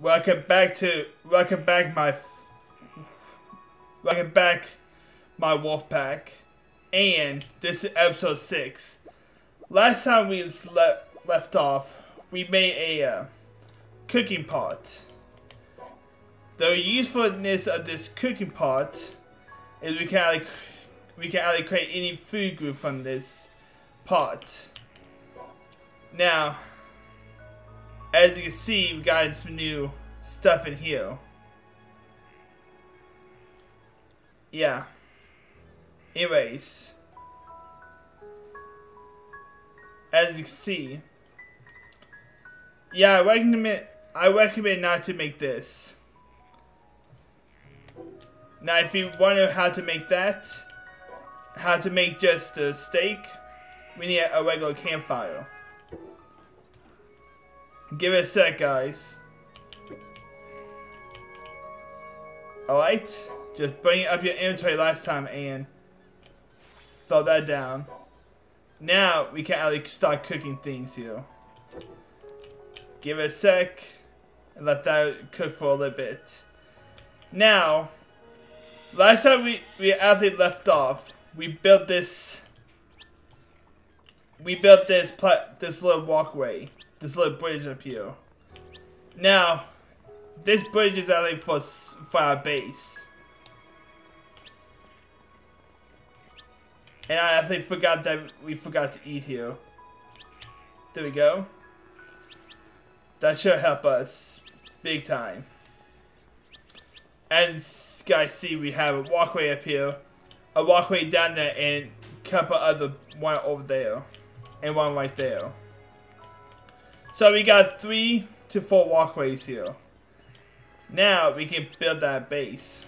Welcome back to welcome back my welcome back my wolf pack, and this is episode six. Last time we le left off, we made a uh, cooking pot. The usefulness of this cooking pot is we can we can actually create any food group from this pot. Now, as you can see, we got some new stuff in here. Yeah. Anyways. As you can see. Yeah, I recommend, I recommend not to make this. Now, if you wonder how to make that, how to make just a steak, we need a regular campfire. Give it a sec, guys. Alright, just bring up your inventory last time and throw that down. Now, we can actually start cooking things here. Give it a sec, and let that cook for a little bit. Now, last time we, we actually left off, we built this, we built this, this little walkway this little bridge up here. Now, this bridge is actually for, for our base. And I actually forgot that we forgot to eat here. There we go. That should help us big time. And guys see we have a walkway up here, a walkway down there, and a couple other one over there, and one right there. So we got three to four walkways here. Now we can build that base.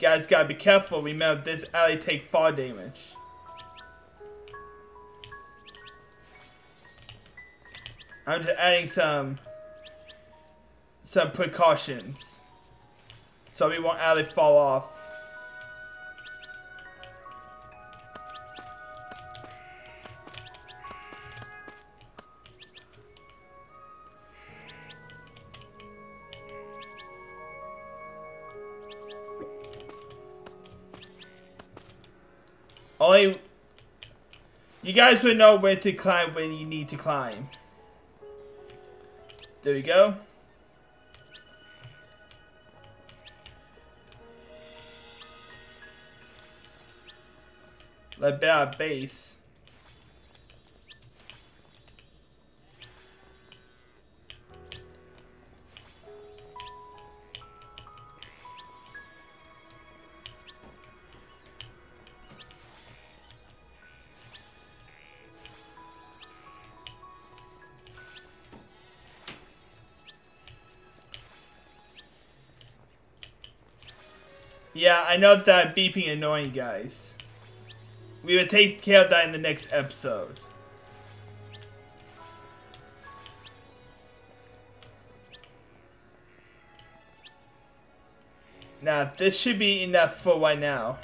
Guys gotta be careful, remember this alley take fall damage. I'm just adding some some precautions. So we won't alley fall off. Only you guys will know where to climb when you need to climb. There we go. Let a base. Yeah, I know that beeping annoying guys. We will take care of that in the next episode. Now, this should be enough for right now.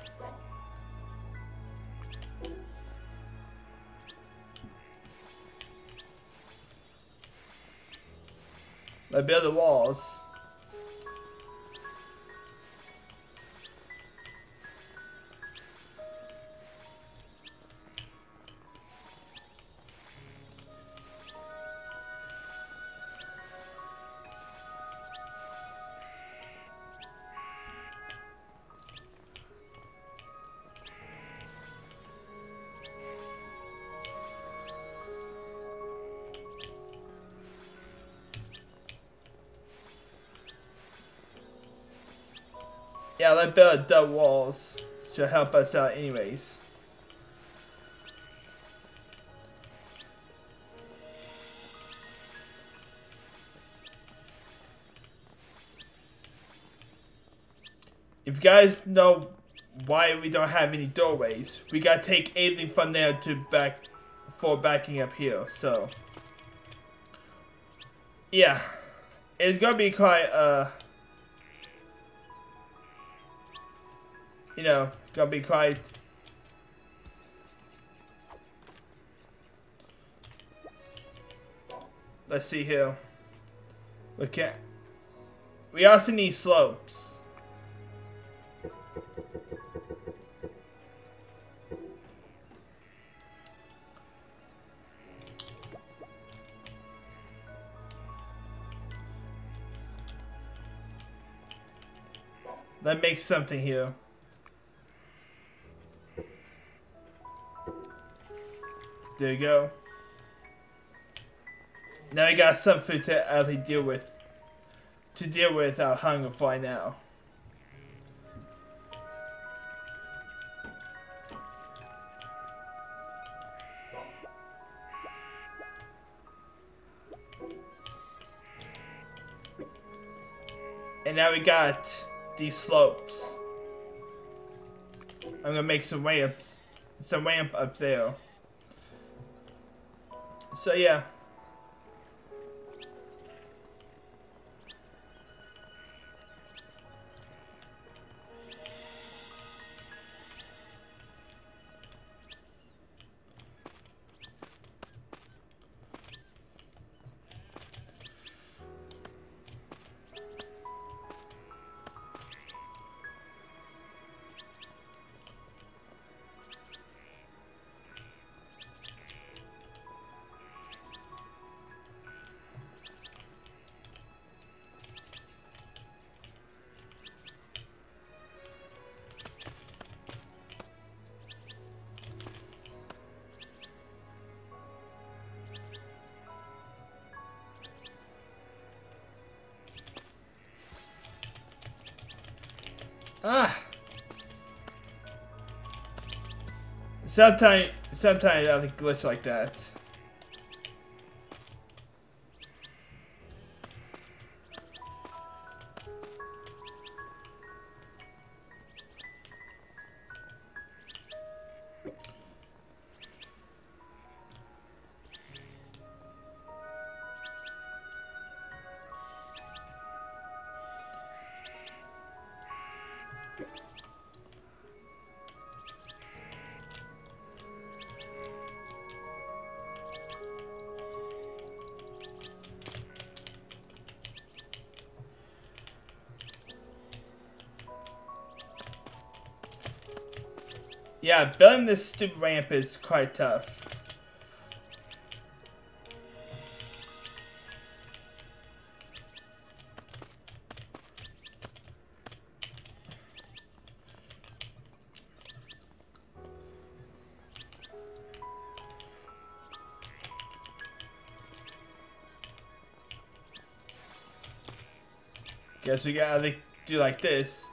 Let's build the walls. Yeah, let's build the walls. to help us out anyways. If you guys know why we don't have any doorways, we gotta take anything from there to back for backing up here, so yeah. It's gonna be quite uh you know, gonna be quite let's see here. Look at. We also need slopes. Let's make something here. There you go. Now we got some food to actually deal with. To deal with our hunger for now. And now we got these slopes. I'm gonna make some ramps, some ramp up there. So yeah. Ah. Sometimes, sometimes I think glitch like that. Yeah, building this stupid ramp is quite tough. Guess we gotta do like this.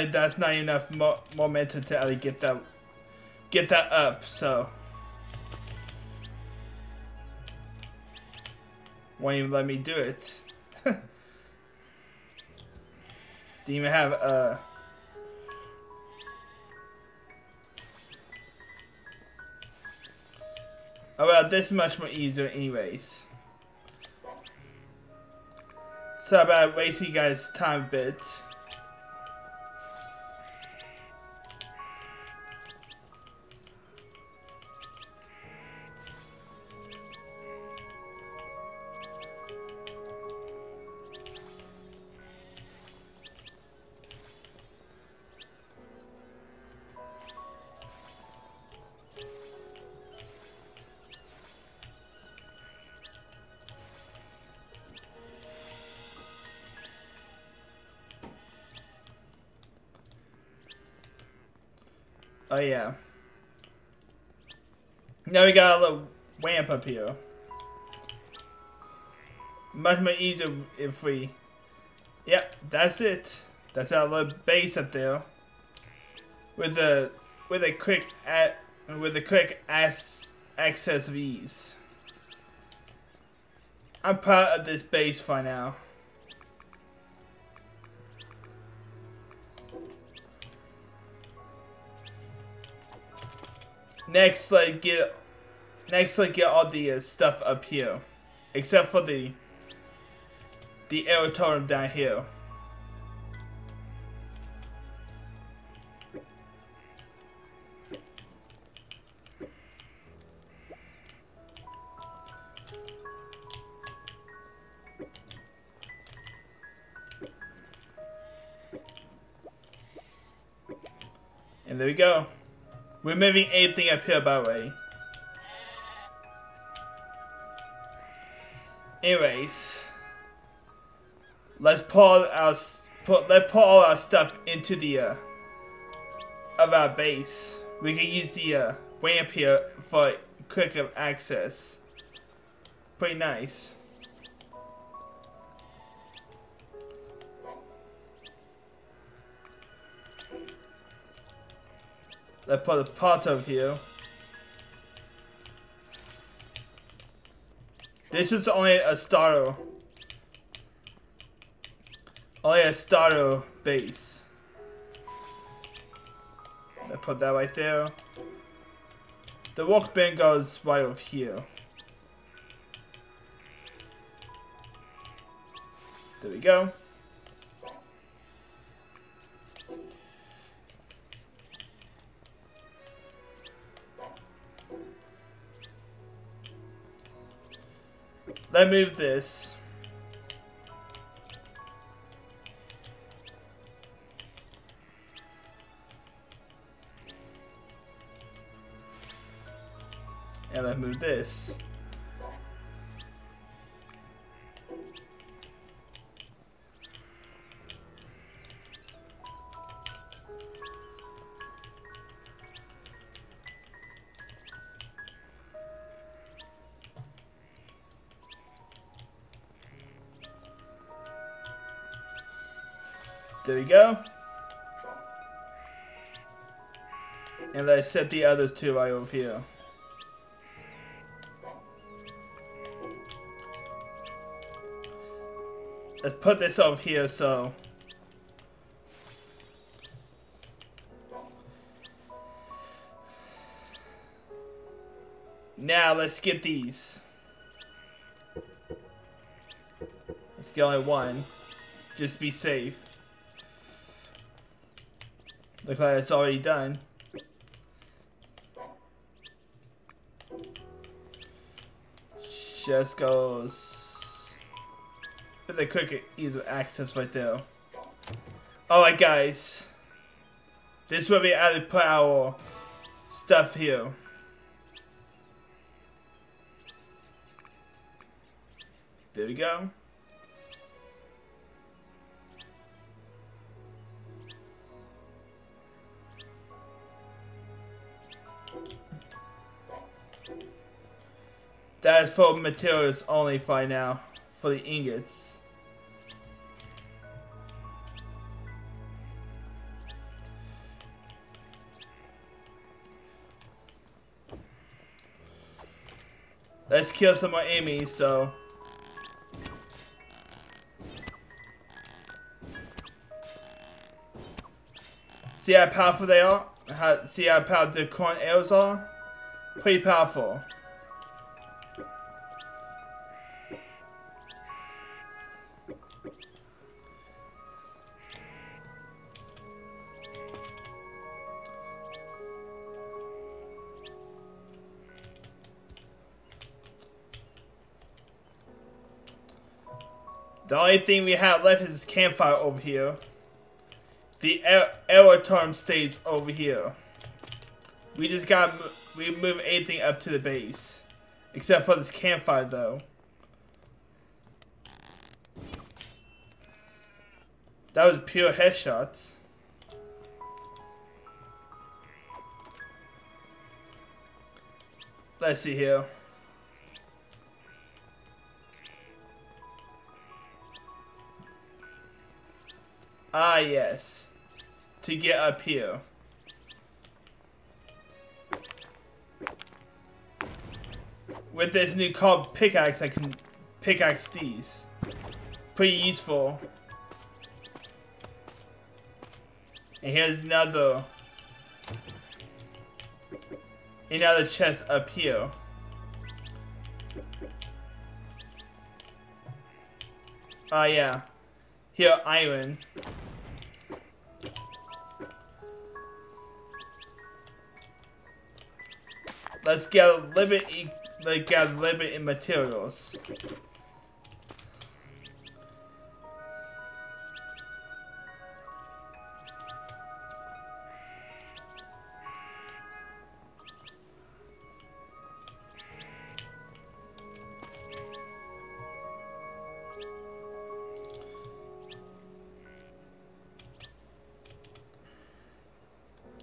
Apparently that's not enough mo momentum to actually get that get that up, so won't even let me do it. Didn't even have a Oh well, this is much more easier anyways. So about wasting you guys time a bit. Oh yeah. Now we got a little ramp up here. Much more easier if we... Yep, that's it. That's our little base up there. With a with a quick at with a quick ass access of ease. I'm part of this base for now. Next, like get next, like get all the uh, stuff up here, except for the the Era Totem down here. And there we go. We're moving anything up here, by the way. Anyways, let's put our put let's put all our stuff into the uh, of our base. We can use the uh, ramp here for quick access. Pretty nice. Let's put a pot over here. This is only a starter. Only a starter base. Let's put that right there. The workbench goes right over here. There we go. Let me move this. And let's move this. There we go. And let's set the other two right over here. Let's put this over here so Now let's get these. Let's get only one. Just be safe. Looks like it's already done. Just goes with a quick ease of access right there. Alright guys. This will be added put our stuff here. There we go. Is for materials only for now, for the ingots. Let's kill some more enemies, so... See how powerful they are? How, see how powerful the corn arrows are? Pretty powerful. The only thing we have left is this campfire over here. The aerotorm stays over here. We just gotta we move anything up to the base, except for this campfire though. That was pure headshots. Let's see here. Ah, yes. To get up here. With this new called pickaxe, I can pickaxe these. Pretty useful. And here's another another chest up here. Ah, uh, yeah. Here, iron. Let's get a little bit, like, get little in materials.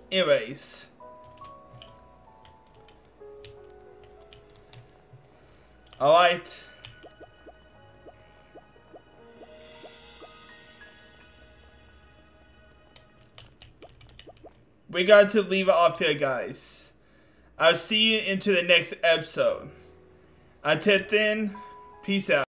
Anyways. Alright. We got to leave it off here, guys. I'll see you into the next episode. Until then, peace out.